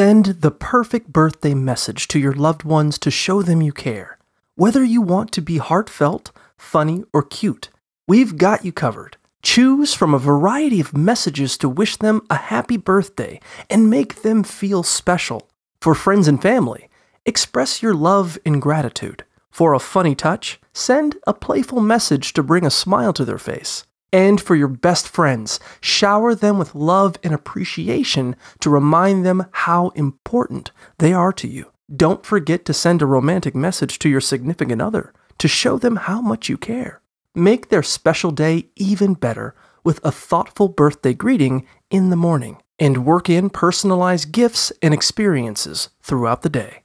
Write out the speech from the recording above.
Send the perfect birthday message to your loved ones to show them you care. Whether you want to be heartfelt, funny, or cute, we've got you covered. Choose from a variety of messages to wish them a happy birthday and make them feel special. For friends and family, express your love and gratitude. For a funny touch, send a playful message to bring a smile to their face. And for your best friends, shower them with love and appreciation to remind them how important they are to you. Don't forget to send a romantic message to your significant other to show them how much you care. Make their special day even better with a thoughtful birthday greeting in the morning and work in personalized gifts and experiences throughout the day.